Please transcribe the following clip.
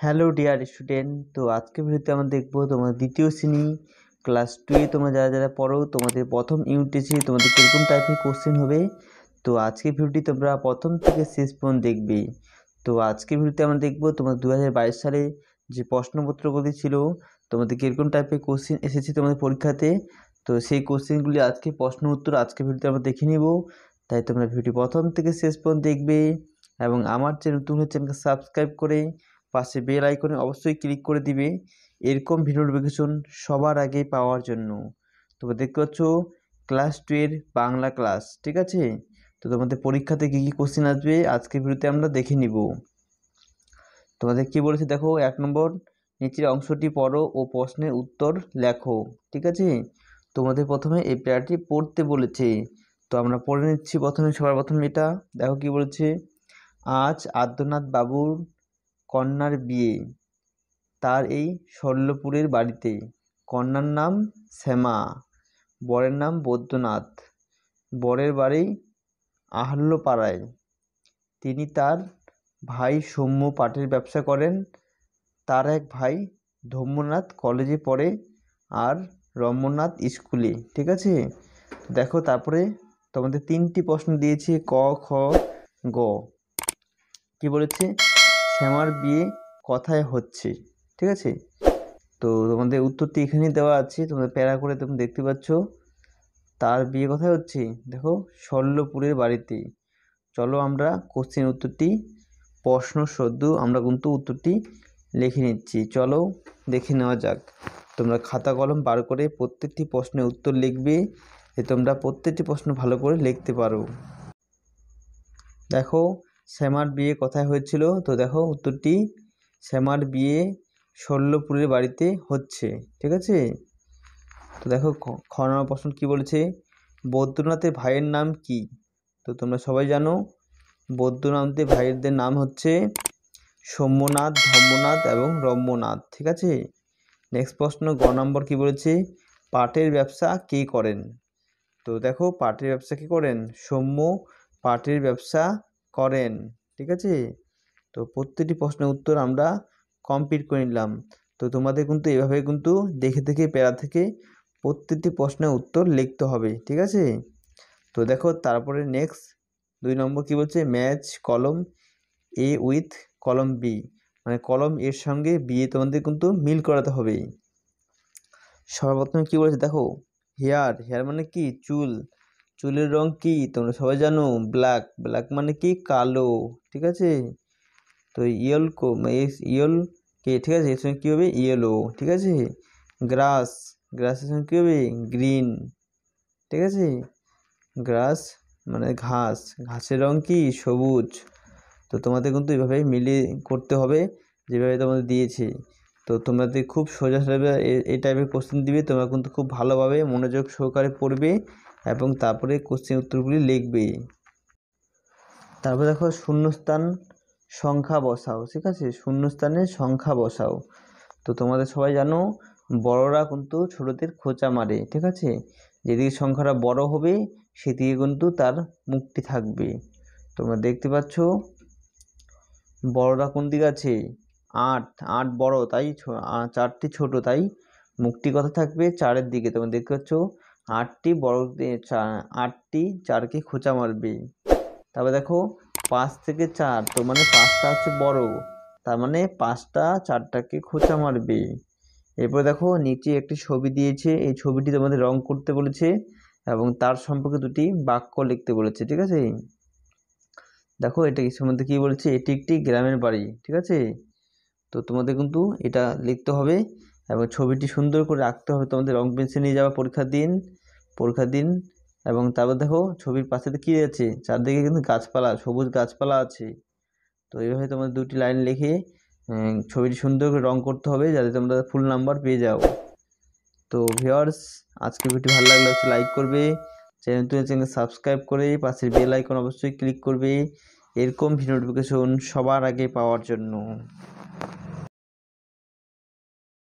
Hello dear student তো আজকে ভিডিওতে আমরা দেখব তোমার দ্বিতীয় শ্রেণি ক্লাস টুয়ে তোমরা যারা যারা পড়ো, তোমাদের প্রথম ইউনিট টেস্টে তোমাদের কীরকম টাইপের কোশ্চেন হবে। তো আজকে ভিডিওটি তোমরা প্রথম থেকে শেষ পর্যন্ত দেখবে। তো আজকে ভিডিওতে আমরা দেখব তোমার দু হাজার বাইশ সালে যে প্রশ্নপত্রগুলি ছিল, তোমাদের কীরকম টাইপের কোশ্চেন এসেছে তোমাদের পরীক্ষাতে। তো সেই কোশ্চেনগুলি আজকে প্রশ্ন উত্তর আজকে ভিডিওতে আমরা দেখে নিব। তাই তোমরা ভিডিও প্রথম থেকে শেষ পর্যন্ত দেখবে এবং আমার চ্যানেল তুমি চ্যানেলকে সাবস্ক্রাইব করে পাশে বেল আইকনে অবশ্যই ক্লিক করে দিবে। এরকম ভিডিও নোটিফিকেশন সবার আগে পাওয়ার জন্য। তোমরা দেখতে পাচ্ছ, ক্লাস টুয়ের বাংলা ক্লাস, ঠিক আছে? তো তোমাদের পরীক্ষাতে কী কী কোশ্চেন আসবে আজকে ভিডিওতে আমরা দেখে নিব। তোমাদের কী বলেছে দেখো, এক নম্বর, নিচের অংশটি পড়ো ও প্রশ্নের উত্তর লেখো, ঠিক আছে? তোমাদের প্রথমে এই প্যারাটি পড়তে বলেছে। তো আমরা পড়ে নিচ্ছি প্রথমে, সবার প্রথমে এটা। দেখো কি বলেছে? আজ আদ্যনাথ বাবুর কন্যার বিয়ে। তার এই শল্যপুরের বাড়িতে কন্যার নাম শ্যামা, বরের নাম বৈদ্যনাথ, বরের বাড়ি আহল্যপাড়ায়। তিনি তার ভাই সৌম্য পাটের ব্যবসা করেন। তার এক ভাই ধম্যনাথ কলেজে পড়ে আর রম্যনাথ স্কুলে। ঠিক আছে? দেখো, তারপরে তোমাদের তিনটি প্রশ্ন দিয়েছে, ক, খ, গ। কি বলেছে? শ্যামার বিয়ে কথায় হচ্ছে, ঠিক আছে? তো তোমাদের উত্তরটি এখানে দেওয়া আছে তোমাদের প্যারা করে তুমি দেখতে পাচ্ছ। তার বিয়ে কথায় হচ্ছে, দেখো শল্যপুরের বাড়িতে। চলো আমরা কোশ্চেন উত্তরটি, প্রশ্ন সদ্য আমরা কিন্তু উত্তরটি লিখে নিচ্ছি। চলো দেখে নেওয়া যাক। তোমরা খাতা কলম বার করে প্রত্যেকটি প্রশ্নের উত্তর লিখবে, যে তোমরা প্রত্যেকটি প্রশ্ন ভালো করে লিখতে পারো। দেখো শ্যামার বিয়ে কোথায় হয়েছিল। তো দেখো উত্তরটি, শ্যামার বিয়ে শল্যপুরের বাড়িতে হচ্ছে, ঠিক আছে? তো দেখো খ নম্বর প্রশ্ন কী বলেছে? বৈদ্যনাথের ভাইয়ের নাম কি? তো তোমরা সবাই জানো বৈদ্যনাথের ভাইয়েরদের নাম হচ্ছে সৌম্যনাথ ধম্মনাথ এবং রম্যনাথ, ঠিক আছে? নেক্সট প্রশ্ন, গ নম্বর কী বলেছে? পাটের ব্যবসা কে করেন? তো দেখো পাটের ব্যবসা কী করেন? সৌম্য পাটের ব্যবসা করেন, ঠিক আছে? তো প্রত্যেকটি প্রশ্নের উত্তর আমরা কমপ্লিট করে নিলাম। তো তোমাদের কিন্তু এভাবে কিন্তু দেখে দেখে, প্যারা থেকে প্রত্যেকটি প্রশ্নের উত্তর লিখতে হবে, ঠিক আছে? তো দেখো, তারপরে নেক্সট দুই নম্বর কী বলছে? ম্যাচ কলম এ উইথ কলম বি মানে কলম এর সঙ্গে বি তোমাদের কিন্তু মিল করাতে হবে। সর্বপ্রথমে কী বলেছে? দেখো হেয়ার হেয়ার মানে কি? চুল। চুলের রং কি? তোমরা সবাই জানো ব্ল্যাক ব্ল্যাক মানে কি? কালো, ঠিক আছে? তো ইয়েল কো ইয়েল কে, ঠিক আছে? এর সঙ্গে কী হবে? ইয়েলো ঠিক আছে? গ্রাস গ্রাসের সঙ্গে কী হবে? গ্রিন ঠিক আছে? গ্রাস মানে ঘাস। ঘাসের রং কি? সবুজ। তো তোমাদের কিন্তু এভাবে মিলিয়ে করতে হবে, যেভাবে তোমাদের দিয়েছে। তো তোমাদের খুব সোজা সোজা এই টাইপের কোশ্চেন দিবে, তোমরা কিন্তু খুব ভালোভাবে মনোযোগ সহকারে পড়বে এবং তারপরে কোশ্চেন উত্তরগুলি লিখবে। তারপরে দেখো শূন্যস্থান সংখ্যা বসাও, ঠিক আছে? শূন্যস্থানে সংখ্যা বসাও। তো তোমাদের সবাই জানো, বড়রা কিন্তু ছোটদের খোঁচা মারে, ঠিক আছে? যেদিকে সংখ্যাটা বড় হবে, সেদিকে কিন্তু তার মুক্তি থাকবে। তোমরা দেখতে পাচ্ছ, বড়রা কোন দিকে আছে? আট আট বড়, তাই চারটি ছোট, তাই মুক্তি কথা থাকবে চারের দিকে। তোমরা দেখতে পাচ্ছ, আটটি বড় আটটি চারকে খোঁচা মারবে। তারপরে দেখো, পাঁচ থেকে চার, তো মানে পাঁচটা হচ্ছে বড়, তার মানে পাঁচটা চারটাকে খোঁচা মারবে। এরপরে দেখো, নিচে একটি ছবি দিয়েছে, এই ছবিটি তোমাদের রং করতে বলেছে এবং তার সম্পর্কে দুটি বাক্য লিখতে বলেছে, ঠিক আছে? দেখো, এটা সম্বন্ধে কী বলেছে? এটি একটি গ্রামের বাড়ি, ঠিক আছে? তো তোমাদের কিন্তু এটা লিখতে হবে এবং ছবিটি সুন্দর করে আঁকতে হবে। তোমাদের রং পেন্সিল নিয়ে যাওয়া পরীক্ষার দিন পরীক্ষার দিন এবং তারপর দেখো ছবির পাশে কী আছে? চারদিকে কিন্তু গাছপালা, সবুজ গাছপালা আছে। তো এইভাবে তোমাদের দুটি লাইন লিখে ছবিটি সুন্দর করে রং করতে হবে যাতে তোমরা ফুল নাম্বার পেয়ে যাও। তো ভিওয়ার্স আজকে ভিডিও ভালো লাগলে হচ্ছে লাইক করবে, চ্যানেল তুলে চ্যানেল সাবস্ক্রাইব করে পাশের বেল আইকন অবশ্যই ক্লিক করবে। এরকম ভিডিও নোটিফিকেশন সবার আগে পাওয়ার জন্য।